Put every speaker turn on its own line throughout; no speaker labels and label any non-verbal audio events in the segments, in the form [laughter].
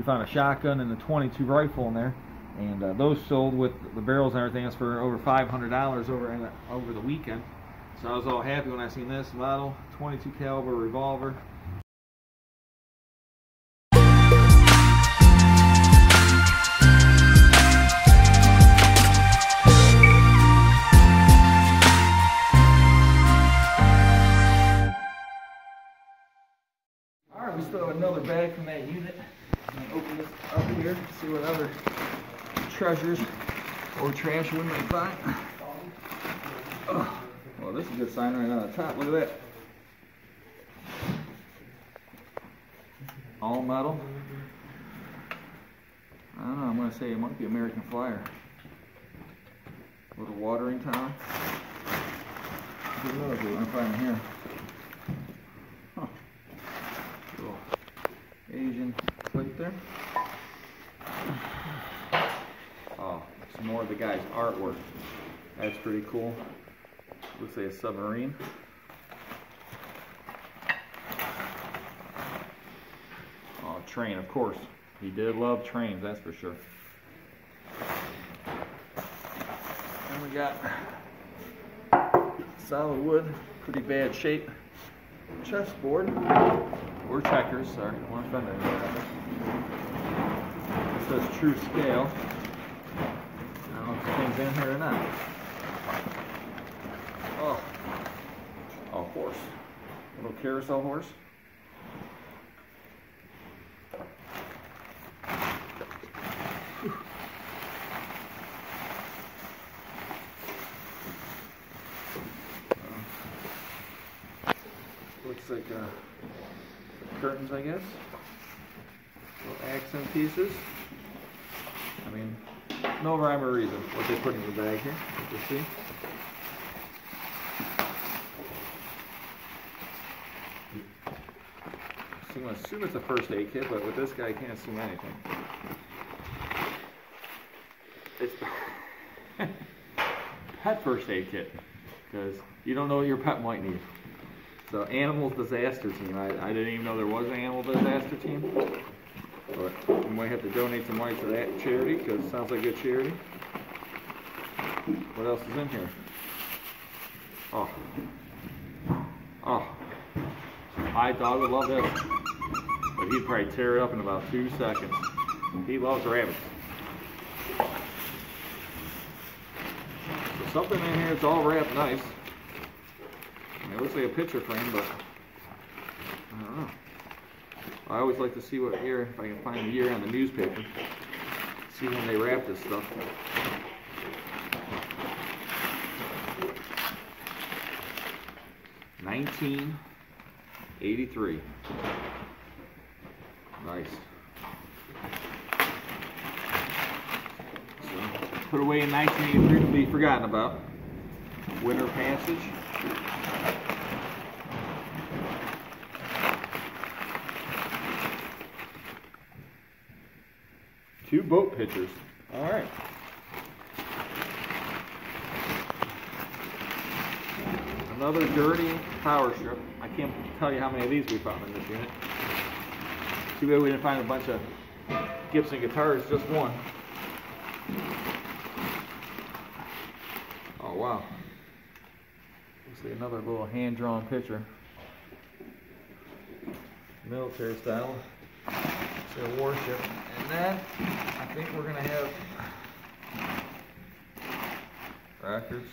We found a shotgun and a 22 rifle in there, and uh, those sold with the barrels and everything else for over $500 over in over the weekend. So I was all happy when I seen this model, 22 caliber revolver. All right, we still have another bag from that unit. Open this up here, see what other treasures or trash we might find. Oh, well, this is a good sign right on the top. Look at that. All metal. I don't know. I'm gonna say it might be American Flyer. Little watering tower. Who knows what I'm finding here? There. Oh, some more of the guy's artwork. That's pretty cool. Looks like a submarine. Oh, train, of course. He did love trains, that's for sure. And we got solid wood, pretty bad shape. Chessboard, or checkers, sorry, Don't offend fender. It says true scale. I don't know if the thing's in here or not. Oh, a horse. Little carousel horse. Like uh, curtains, I guess. Little accent pieces. I mean, no rhyme or reason what they put in the bag here. You see? So I'm gonna assume it's a first aid kit, but with this guy, I can't assume anything. It's [laughs] pet first aid kit, because you don't know what your pet might need. So animal disaster team. I, I didn't even know there was an animal disaster team. But we might have to donate some money to that charity because it sounds like a good charity. What else is in here? Oh. Oh. My dog would love this. But he'd probably tear it up in about two seconds. He loves rabbits. So something in here, it's all wrapped nice. It looks like a picture frame, but I don't know. I always like to see what year, if I can find the year on the newspaper. See when they wrap this stuff. Nineteen eighty-three. Nice. So, put away in nineteen eighty-three to be forgotten about. Winter Passage. Boat pictures. All right. Another dirty power strip. I can't tell you how many of these we found in this unit. Too bad we didn't find a bunch of Gibson guitars, just one. Oh wow. Like another little hand-drawn picture. Military style. It's a warship. And then I think we're gonna have records,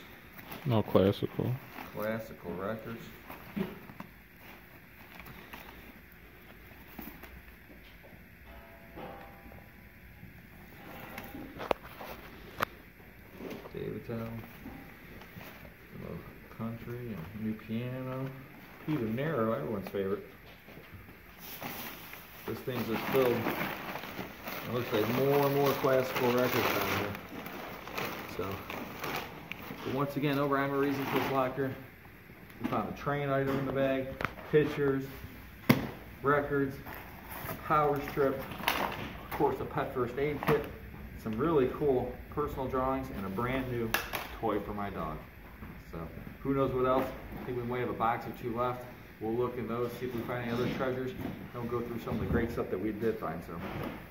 No classical.
classical records. David Town. Country and new piano. Peter Nero, everyone's favorite. Thing's are filled. It looks like more and more classical records down here. So, but once again, over I'm reason for this locker. We found a train item in the bag, pictures, records, a power strip, of course a pet first aid kit, some really cool personal drawings, and a brand new toy for my dog. So, who knows what else? I think we might have a box or two left. We'll look in those, see if we find any other treasures. And we'll go through some of the great stuff that we did find. So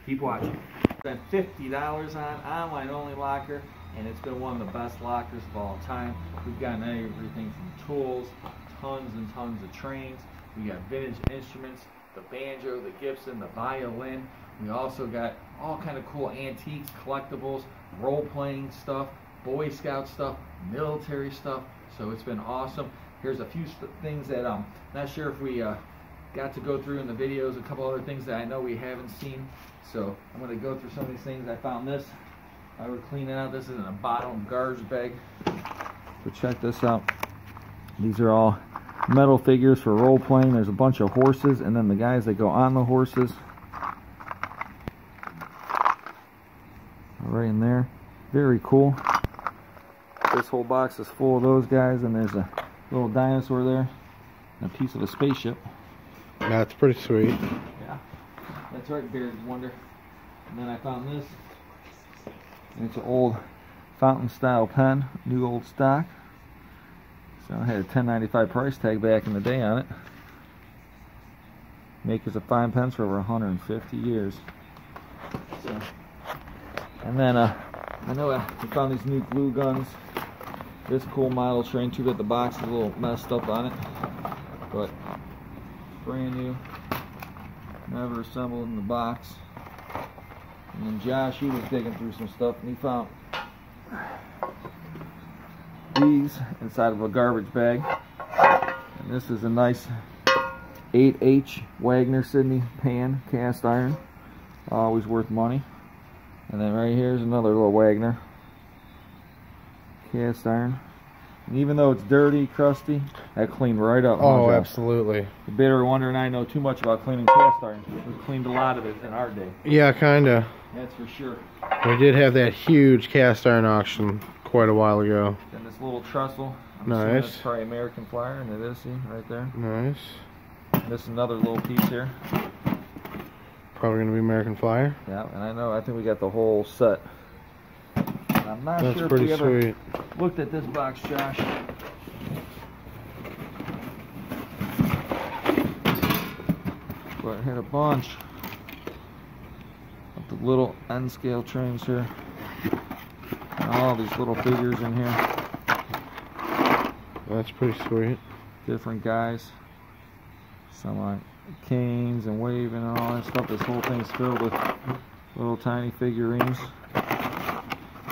keep watching. Spent fifty dollars on online only locker, and it's been one of the best lockers of all time. We've gotten everything from tools, tons and tons of trains. We got vintage instruments, the banjo, the Gibson, the violin. We also got all kind of cool antiques, collectibles, role-playing stuff, Boy Scout stuff, military stuff. So it's been awesome. Here's a few things that I'm not sure if we uh, got to go through in the videos. A couple other things that I know we haven't seen. So I'm going to go through some of these things. I found this. I was cleaning out. This is in a bottom garbage bag. So check this out. These are all metal figures for role playing. There's a bunch of horses, and then the guys that go on the horses. Right in there. Very cool. This whole box is full of those guys, and there's a little dinosaur there, and a piece of a spaceship.
That's pretty sweet.
Yeah, that's right, Beard's Wonder. And then I found this. And it's an old fountain style pen, new old stock. So I had a 10.95 price tag back in the day on it. Makers of fine pens for over 150 years. So, and then uh, I know I found these new glue guns. This cool model train too bad the box is a little messed up on it, but brand new, never assembled in the box. And then Josh, he was digging through some stuff and he found these inside of a garbage bag. And this is a nice 8H Wagner Sidney pan cast iron. Always worth money. And then right here is another little Wagner cast iron. And even though it's dirty, crusty, that cleaned right up.
Oh, absolutely.
The bitter wonder and I know too much about cleaning cast iron. We cleaned a lot of it in our day.
Yeah, kinda.
That's for sure.
We did have that huge cast iron auction quite a while ago.
Then this little trestle. I'm
Nice.
That's probably American Flyer, and it is, see, right there.
Nice.
And this is another little piece here.
Probably gonna be American Flyer.
Yeah, and I know, I think we got the whole set. I'm not
That's
sure if
pretty
we ever
sweet.
looked at this box, Josh. But it had a bunch of the little N scale trains here. And all these little figures in here.
That's pretty sweet.
different guys. Some like canes and waving and all that stuff. This whole thing's filled with little tiny figurines.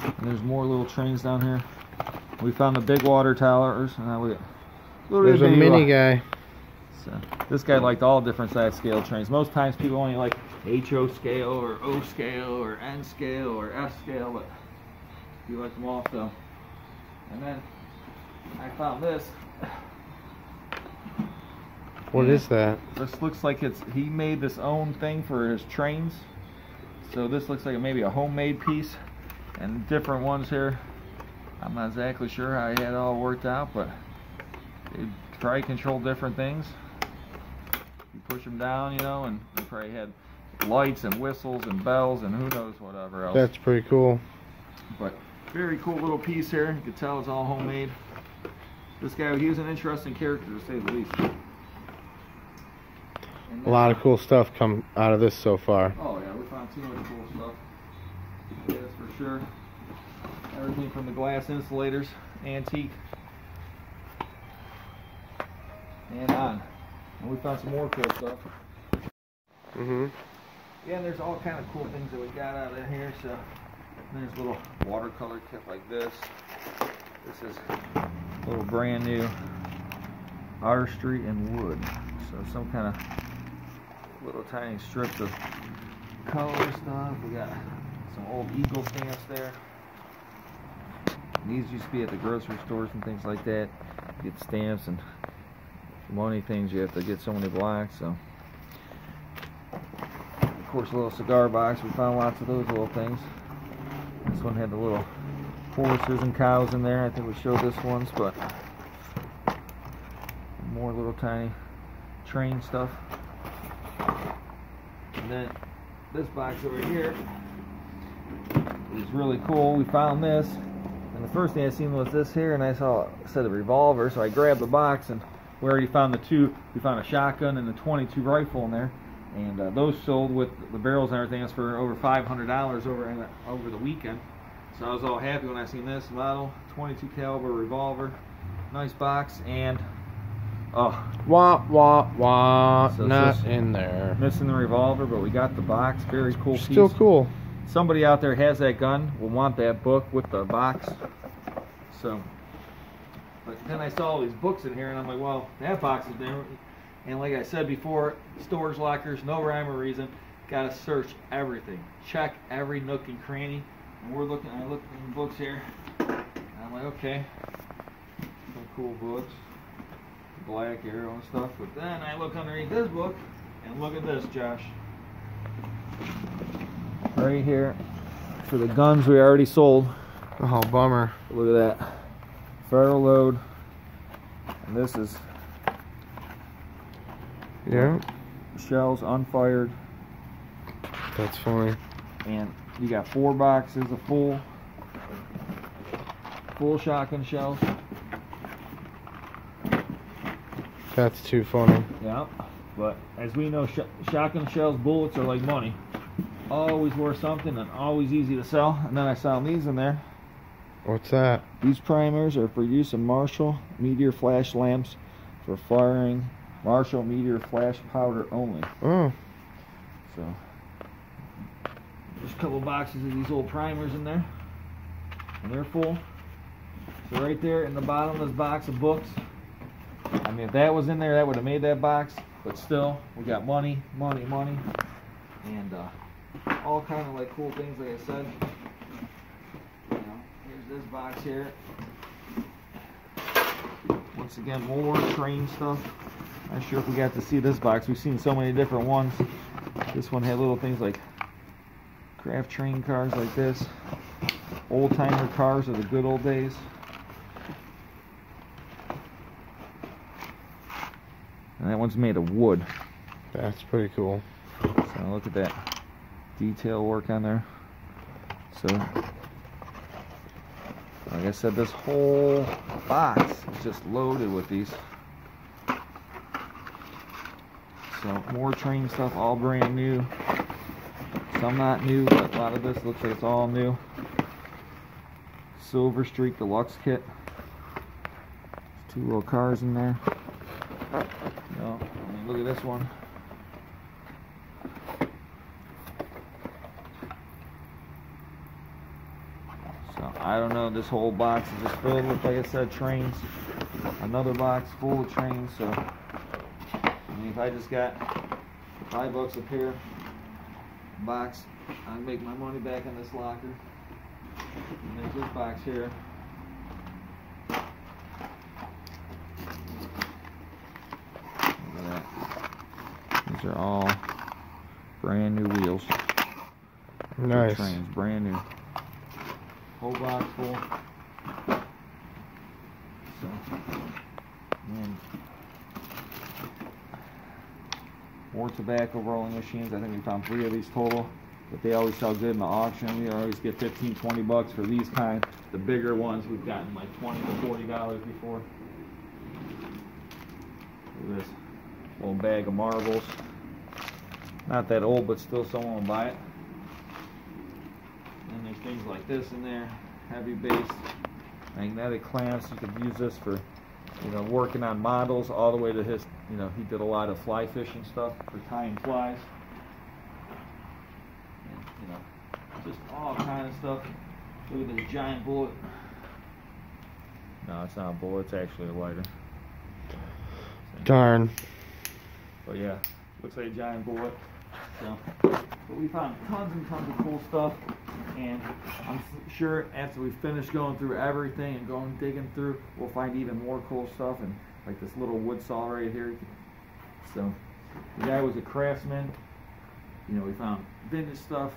And there's more little trains down here. We found the big water towers, and now we
There's a mini guy.
So this guy liked all different size scale trains. Most times people only like HO scale or O scale or N scale or S scale, but he liked them all. So, and then I found this.
What is that?
This looks like it's he made this own thing for his trains. So this looks like maybe a homemade piece and different ones here. I'm not exactly sure how had it all worked out, but they probably control different things. You push them down, you know, and they probably had lights and whistles and bells and who knows whatever else.
That's pretty cool.
But very cool little piece here. You can tell it's all homemade. This guy, he was an interesting character to say the least.
A lot of cool stuff come out of this so far.
Oh yeah, we found too much cool stuff. Sure. Everything from the glass insulators, antique, and on. And we found some more cool stuff.
Mm-hmm.
Yeah, and there's all kind of cool things that we got out of here. So there's a little watercolor kit like this. This is a little brand new artistry and wood. So some kind of little tiny strips of color stuff. We got some old eagle stamps there. These used to be at the grocery stores and things like that. Get stamps and money things. You have to get so many blocks. So of course, a little cigar box. We found lots of those little things. This one had the little horses and cows in there. I think we showed this once, but more little tiny train stuff. And then this box over here is really cool. We found this, and the first thing I seen was this here, and I saw a set of revolvers. So I grabbed the box and we already found the two. We found a shotgun and a 22 rifle in there, and uh, those sold with the barrels and everything else for over $500 over in the, over the weekend. So I was all happy when I seen this model 22 caliber revolver, nice box, and oh,
Wah wah wah.
So
Not in there.
missing the revolver, but we got the box. Very cool piece.
Still cool.
Somebody out there has that gun. Will want that book with the box. So, but then I saw all these books in here, and I'm like, well, that box is there. And like I said before, storage lockers, no rhyme or reason. Got to search everything, check every nook and cranny. And we're looking. I look in the books here. And I'm like, okay, some cool books, Black Arrow and stuff. But then I look underneath this book, and look at this, Josh right here for the guns we already sold.
Oh, bummer.
Look at that. Ferro load. And this is
Yeah,
shells unfired.
that's funny.
And you got four boxes of full full shotgun shells.
That's too funny.
Yeah. But as we know, sh- shotgun shells, bullets are like money. Always worth something and always easy to sell. And then I found these in there.
What's that?
These primers are for use in Marshall Meteor flash lamps for firing Marshall Meteor flash powder only.
Oh,
So there's a couple boxes of these old primers in there, and they're full. So right there in the bottom of this box of books, I mean, if that was in there, that would have made that box. But still, we got money, money, money, and uh, all kind of like cool things. Like I said, you know, here's this box here. Once again, more train stuff. Not sure if we got to see this box. We've seen so many different ones. This one had little things like craft train cars like this, old timer cars of the good old days. And that one's made of wood.
that's pretty cool.
So look at that detail work on there. So, like I said, this whole box is just loaded with these. So more train stuff, all brand new. Some not new, but a lot of this looks like it's all new. Silver Streak Deluxe kit. Two little cars in there. No, I mean, look at this one. So I don't know. This whole box is just filled with, like I said, trains. Another box full of trains. So I mean, if I just got five bucks a pair box, I'd make my money back in this locker. And there's this box here. Look at that. These are all brand new wheels.
Nice.
Trains, brand new. Whole box full. So, and more tobacco rolling machines. I think we found three of these total, but they always sell good in the auction. We always get 15, 20 bucks for these kind. The bigger ones we've gotten like 20 to 40 dollars before. Look at this little bag of marbles. Not that old, but still someone will buy it. And there's things like this in there, heavy base, magnetic clamps. You could use this for, you know, working on models all the way to his, you know, he did a lot of fly fishing stuff for tying flies. And, you know, just all kind of stuff. Look at this giant bullet. No, it's not a bullet. It's actually a lighter.
Darn.
But yeah, looks like a giant bullet. So, but we found tons and tons of cool stuff, and I'm sure after we finish going through everything and going digging through, we'll find even more cool stuff. And like this little wood saw right here. So, the guy was a craftsman. You know, we found vintage stuff,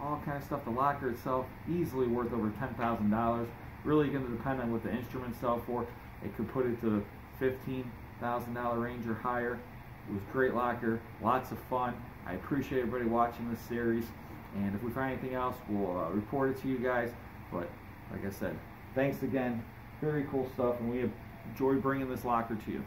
all kind of stuff. The locker itself easily worth over ten thousand dollars. Really going to depend on what the instruments sell for. It could put it to fifteen thousand dollar range or higher. It was great locker, lots of fun. I appreciate everybody watching this series, and if we find anything else, we'll uh, report it to you guys. But like I said, thanks again. Very cool stuff, and we enjoy bringing this locker to you.